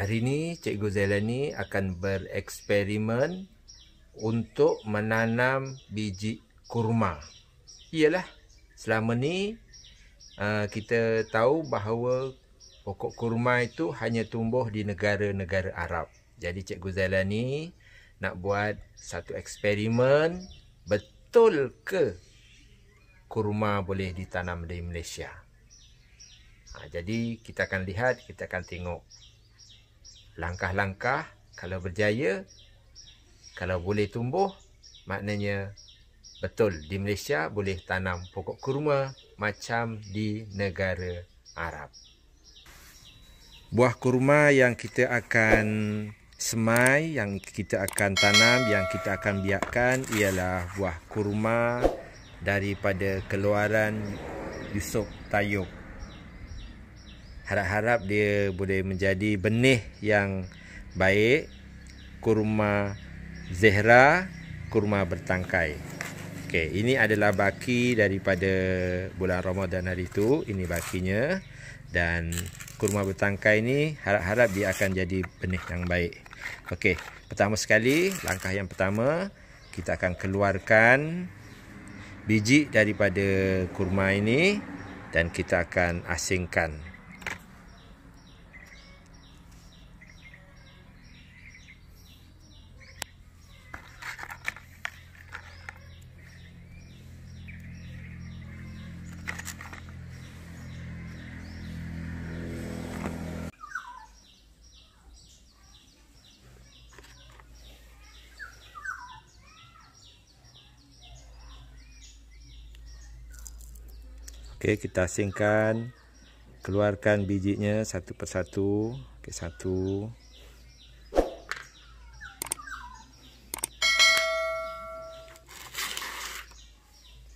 Hari ini Cikgu Zailani akan bereksperimen untuk menanam biji kurma. Iyalah, selama ni uh, kita tahu bahawa pokok kurma itu hanya tumbuh di negara-negara Arab. Jadi Cikgu Zailani nak buat satu eksperimen betul ke kurma boleh ditanam di Malaysia. Ha, jadi kita akan lihat, kita akan tengok langkah-langkah kalau berjaya kalau boleh tumbuh maknanya betul di Malaysia boleh tanam pokok kurma macam di negara Arab. Buah kurma yang kita akan semai, yang kita akan tanam, yang kita akan biarkan ialah buah kurma daripada keluaran Yusuf Tayub harap-harap dia boleh menjadi benih yang baik kurma zehra kurma bertangkai. Okey ini adalah baki daripada bulan Ramadan hari itu ini bakinya. Dan kurma bertangkai ini harap-harap dia akan jadi benih yang baik. Okey pertama sekali langkah yang pertama kita akan keluarkan biji daripada kurma ini dan kita akan asingkan Okey, kita asingkan. Keluarkan bijinya satu persatu. Okey, satu.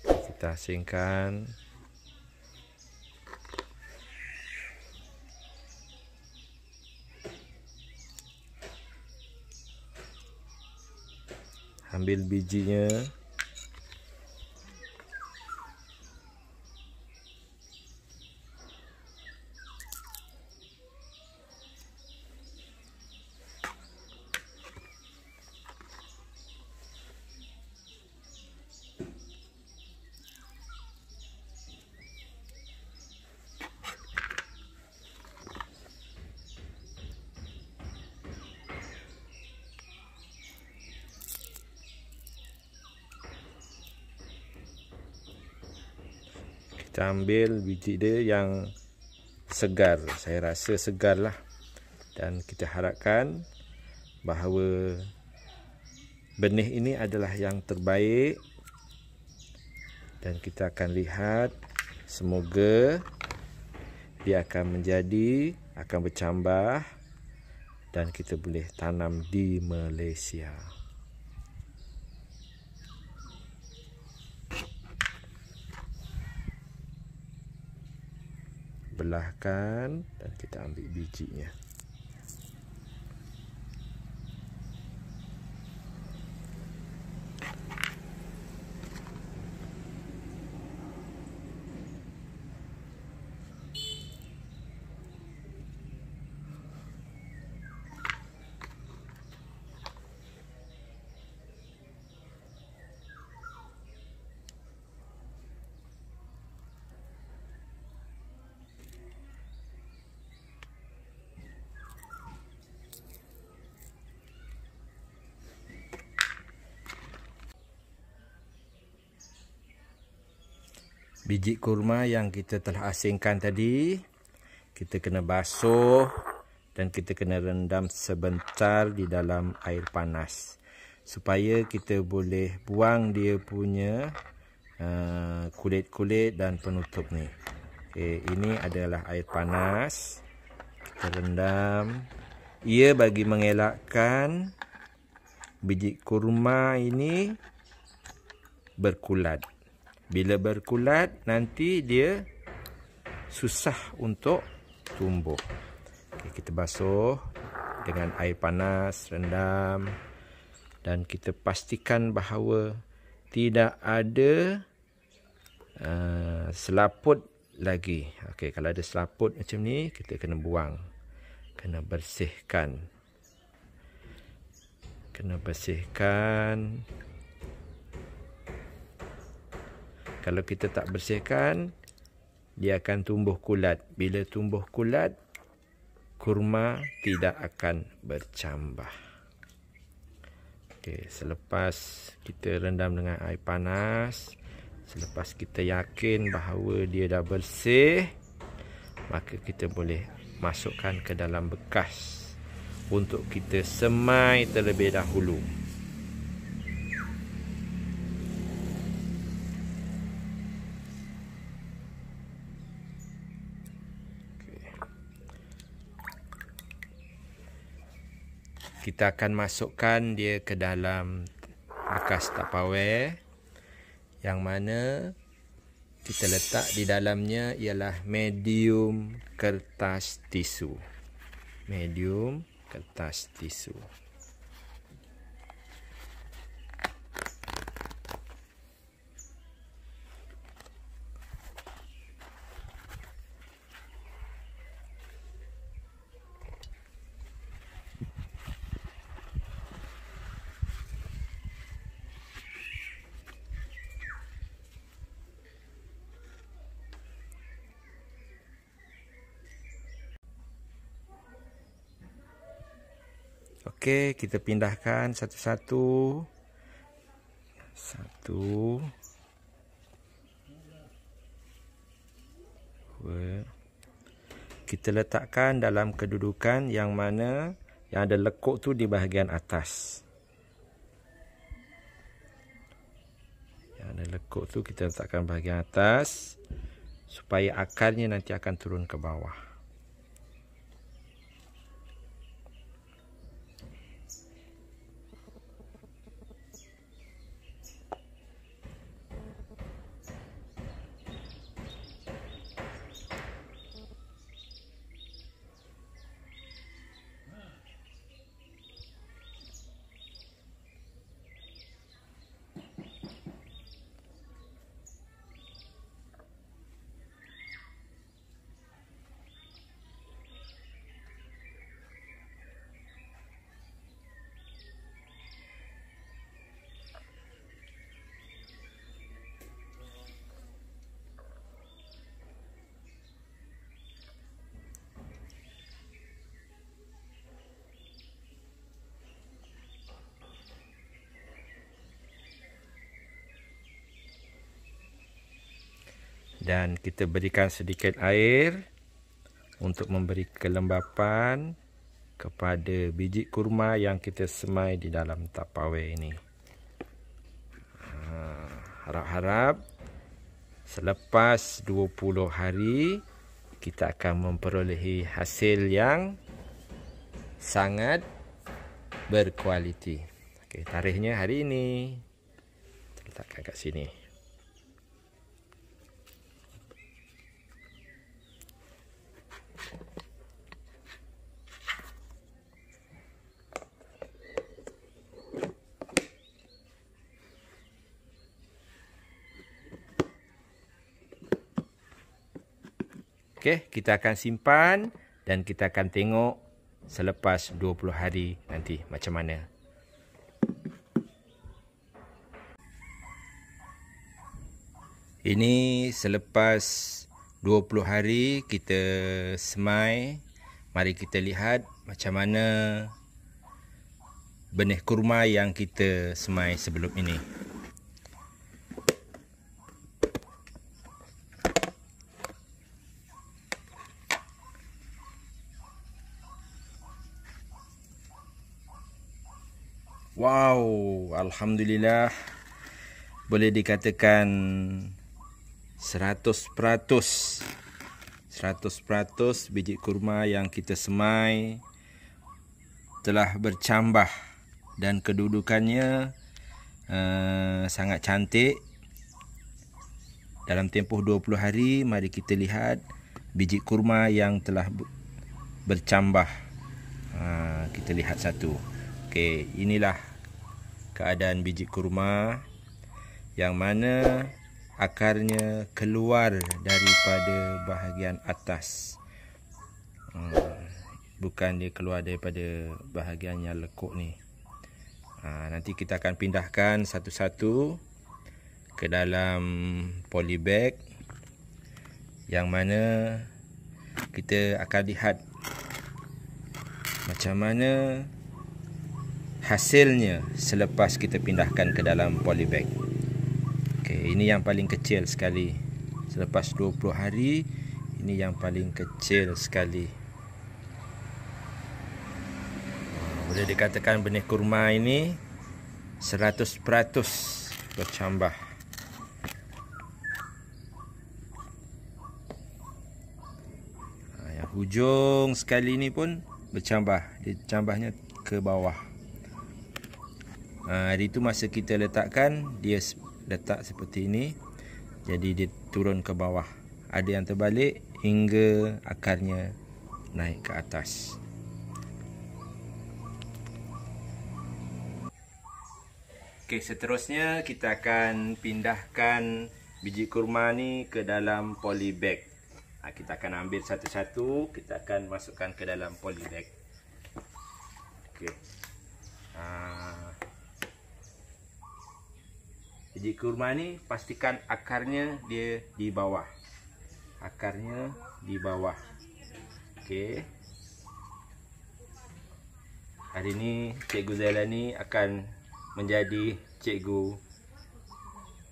Kita asingkan. Ambil bijinya. Kita ambil biji dia yang segar. Saya rasa segar lah. Dan kita harapkan bahawa benih ini adalah yang terbaik. Dan kita akan lihat semoga dia akan menjadi akan bercambah. Dan kita boleh tanam di Malaysia. Belahkan dan kita ambil bijinya. Biji kurma yang kita telah asingkan tadi. Kita kena basuh dan kita kena rendam sebentar di dalam air panas. Supaya kita boleh buang dia punya uh, kulit-kulit uh, dan penutup ni. Okay, ini adalah air panas. Kita rendam. Ia bagi mengelakkan biji kurma ini berkulat bila berkulat nanti dia susah untuk tumbuh. Okay, kita basuh dengan air panas, rendam dan kita pastikan bahawa tidak ada uh, selaput lagi. Okey, kalau ada selaput macam ni kita kena buang. kena bersihkan kena bersihkan kalau kita tak bersihkan dia akan tumbuh kulat bila tumbuh kulat kurma tidak akan bercambah okey selepas kita rendam dengan air panas selepas kita yakin bahawa dia dah bersih maka kita boleh masukkan ke dalam bekas untuk kita semai terlebih dahulu. Kita akan masukkan dia ke dalam bekas tapaware yang mana kita letak di dalamnya ialah medium kertas tisu. Medium kertas tisu. Okey, kita pindahkan satu-satu. Satu. Dua. Kita letakkan dalam kedudukan yang mana yang ada lekuk tu di bahagian atas. Yang ada lekuk tu kita letakkan bahagian atas supaya akarnya nanti akan turun ke bawah. Dan kita berikan sedikit air untuk memberi kelembapan kepada biji kurma yang kita semai di dalam tapawai ini. Ha, harap-harap selepas 20 hari kita akan memperolehi hasil yang sangat berkualiti. Okey, tarikhnya hari ini. Letakkan kat sini. Okey, kita akan simpan dan kita akan tengok selepas 20 hari nanti macam mana. Ini selepas 20 hari kita semai. Mari kita lihat macam mana benih kurma yang kita semai sebelum ini. Wow, Alhamdulillah. Boleh dikatakan 100% 100% biji kurma yang kita semai Telah bercambah Dan kedudukannya uh, Sangat cantik. Dalam tempoh 20 hari Mari kita lihat Biji kurma yang telah bercambah. Uh, Kita lihat satu. Okey, inilah keadaan biji kurma yang mana akarnya keluar daripada bahagian atas. Hmm, bukan dia keluar daripada bahagian yang lekuk ni ha, nanti kita akan pindahkan satu-satu ke dalam polybag yang mana kita akan lihat macam mana hasilnya selepas kita pindahkan ke dalam polybag. Okay, ini yang paling kecil sekali. Selepas 20 hari ini yang paling kecil sekali. Boleh dikatakan benih kurma ini 100% bercambah. Ha, yang hujung sekali ni pun bercambah. Dia cambahnya ke bawah ha, hari tu masa kita letakkan dia letak seperti ini jadi dia turun ke bawah ada yang terbalik hingga akarnya naik ke atas Okey, seterusnya kita akan pindahkan biji kurma ni ke dalam polybag. Ha, kita akan ambil satu-satu, kita akan masukkan ke dalam polybag. Okey. Ha. Biji kurma ni pastikan akarnya dia di bawah. Akarnya di bawah. Okey. Hari ni Cikgu Zailani akan menjadi cikgu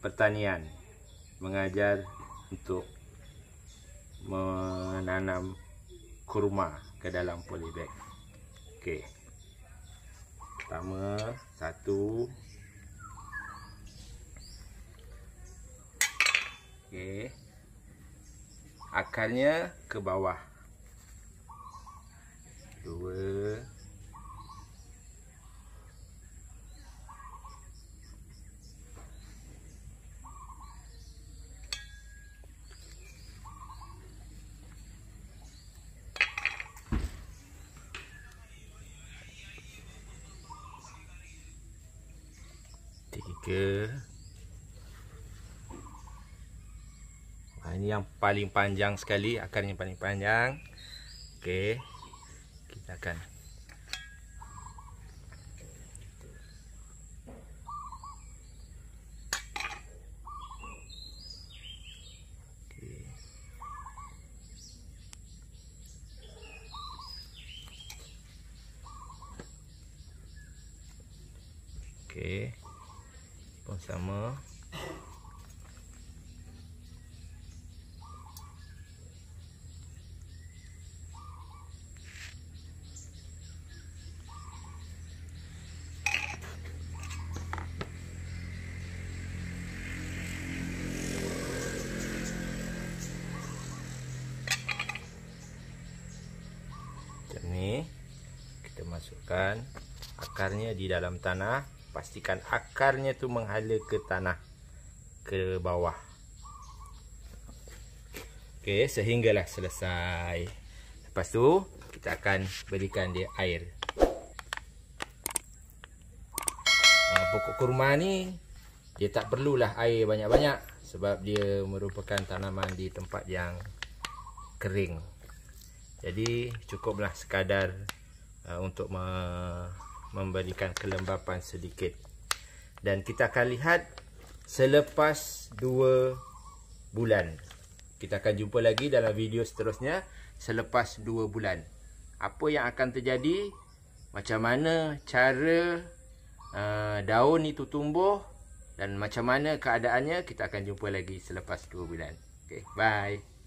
pertanian mengajar untuk menanam kurma ke dalam polybag. Okey. Pertama, satu. Okey. Akarnya ke bawah. Dua. tiga ha, yang paling panjang sekali akarnya paling panjang. Okey. Kita akan Okay pun sama Macam ni kita masukkan akarnya di dalam tanah. Pastikan akarnya tu menghala ke tanah ke bawah. Okey sehinggalah selesai. Lepas tu kita akan berikan dia air. Uh, pokok kurma ni dia tak perlulah air banyak-banyak sebab dia merupakan tanaman di tempat yang kering. Jadi cukuplah sekadar uh, untuk memberikan kelembapan sedikit. Dan kita akan lihat selepas 2 bulan. Kita akan jumpa lagi dalam video seterusnya selepas 2 bulan. Apa yang akan terjadi? Macam mana cara uh, daun itu tumbuh dan macam mana keadaannya? Kita akan jumpa lagi selepas 2 bulan. Okay, bye